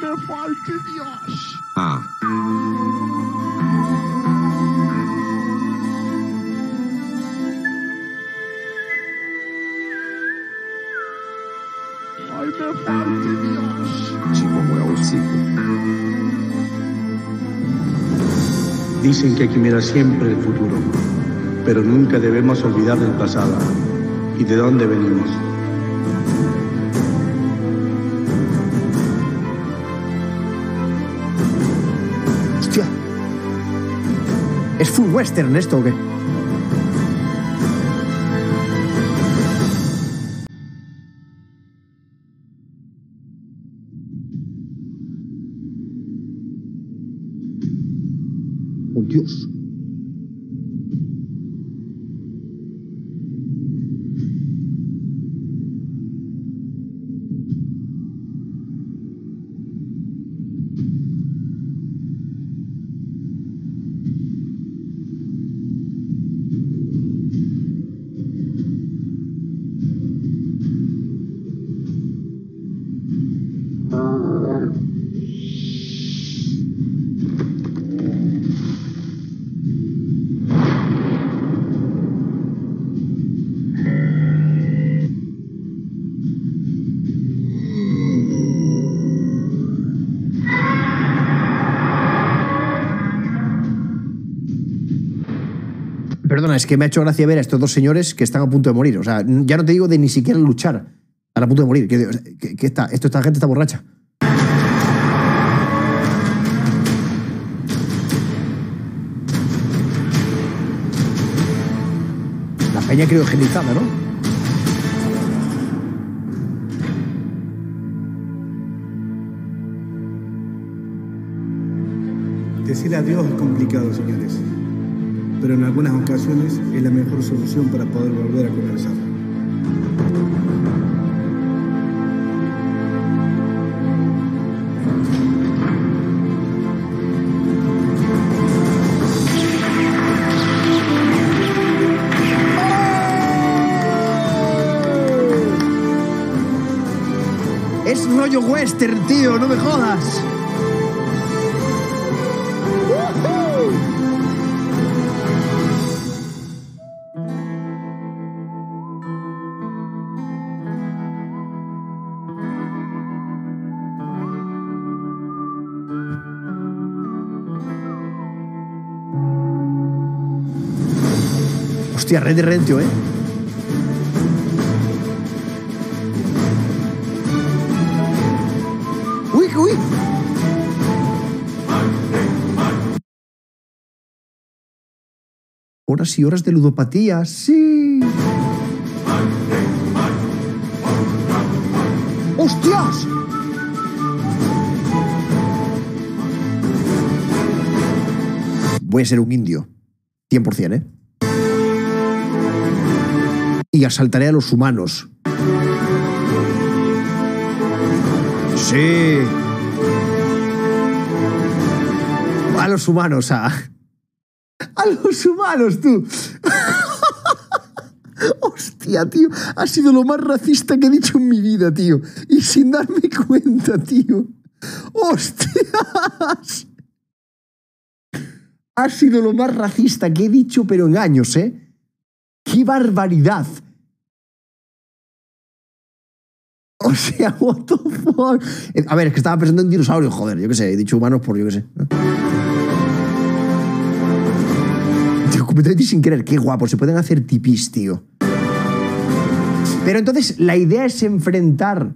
me falte Dios! Ah. Ay, me falte Dios! Como é o ciclo. Dicen que hay que mirar siempre el futuro, pero nunca debemos olvidar del pasado y de dónde venimos. ¿Es full western esto o qué? Oh, Dios. Es que me ha hecho gracia ver a estos dos señores que están a punto de morir. O sea, ya no te digo de ni siquiera luchar. Están a punto de morir. ¿Qué, qué- qué está? Esto, esta gente está borracha. La peña criogenizada, ¿no? Decir adiós es complicado, señores, pero en algunas ocasiones es la mejor solución para poder volver a comenzar. Es rollo western, tío, no me jodas. Hostia, Red de Redemption, ¿eh? Horas y horas de ludopatía, sí. ¡Hostias! Voy a ser un indio. 100%, ¿eh? Y asaltaré a los humanos. Sí. A los humanos, a. A los humanos, tú. Hostia, tío. Ha sido lo más racista que he dicho en mi vida, tío. Y sin darme cuenta, tío. Hostias. Ha sido lo más racista que he dicho, pero en años, ¿eh? ¡Qué barbaridad! O sea, what the fuck. Eh, A ver, es que estaba pensando en dinosaurios, joder, yo qué sé, he dicho humanos por yo qué sé. Tío, completamente sin querer, qué guapo, se pueden hacer tipis, tío. Pero entonces la idea es enfrentar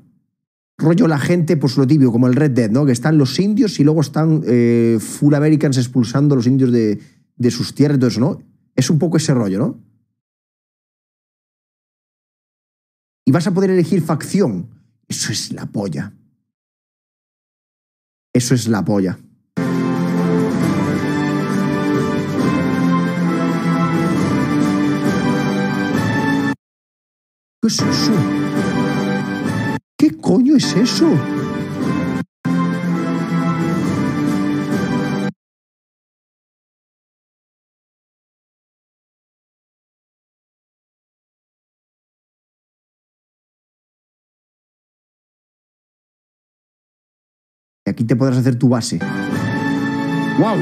rollo la gente, pues lo tibio, como el Red Dead, ¿no? Que están los indios y luego están eh, full Americans expulsando a los indios de, de sus tierras y todo eso, ¿no? Es un poco ese rollo, ¿no? Y vas a poder elegir facción. Eso es la polla. Eso es la polla. ¿Qué es eso? ¿Qué coño es eso? Aquí te podrás hacer tu base. ¡Wow!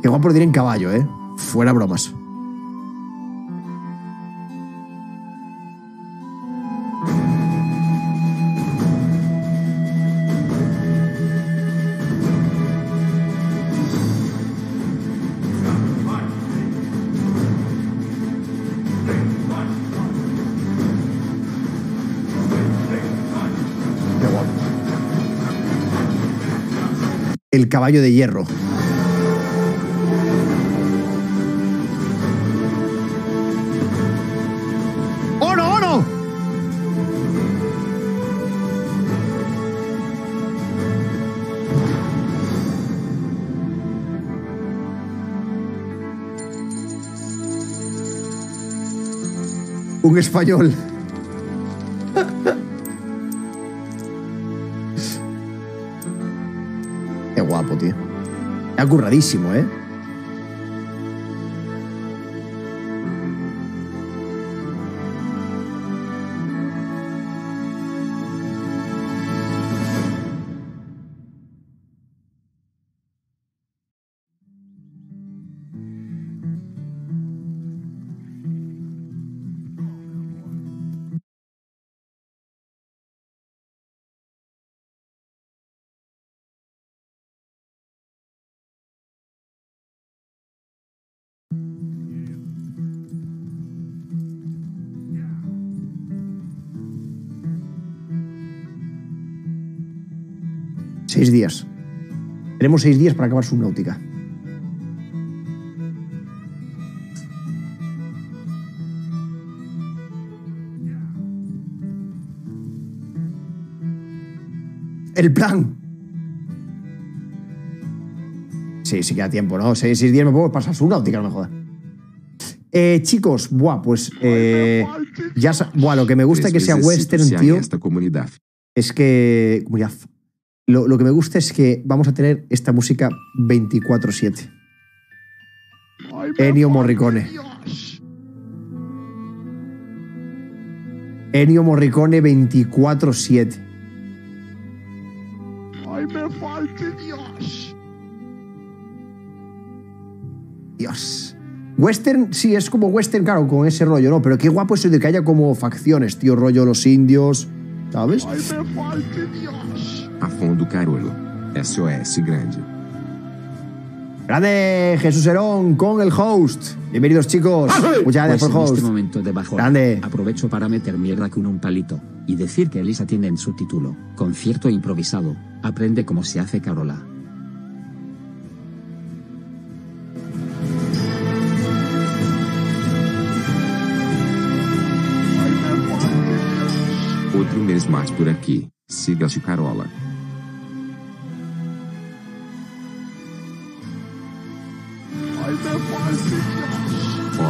Qué guapo lo tiene en caballo, ¿eh? Fuera bromas. El caballo de hierro. ¡Oro, oro! Un español. Está curradísimo, ¿eh? Seis días. Tenemos seis días para acabar Subnáutica. El plan. Sí, sí queda tiempo, ¿no? Seis, seis días me puedo pasar Subnáutica, no me jodas. Eh, chicos, buah, pues eh, ya buah, lo que me gusta Tres que sea western, tío, esta comunidad. es que comunidad. Lo, lo que me gusta es que vamos a tener esta música 24/7. Ay, me Ennio Morricone. Ennio Morricone 24/7. Ay, me falte Dios. Dios. Western, sí, es como western, claro, con ese rollo, ¿no? Pero qué guapo eso de que haya como facciones, tío, rollo los indios, ¿sabes? Ay, me falte Dios. A fundo Carolo. SOS grande. Grande Jesús Herón con el host. Bienvenidos, chicos. Muchas gracias Pues por en host. este momento de bajón, Grande. aprovecho para meter mierda con un palito y decir que Elisa tiene en su título, concierto improvisado, aprende cómo se hace Carola. Outro mês mais por aqui. Siga-se Carola.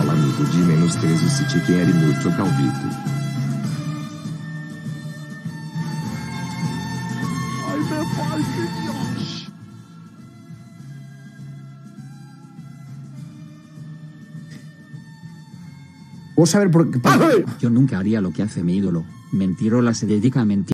Olá amigo de menos 13 se te quer muito calvito. Ay, me falte Dios. Vamos a ver por qué. por- Yo nunca haría lo que hace mi ídolo, Mentirola se dedica a mentir.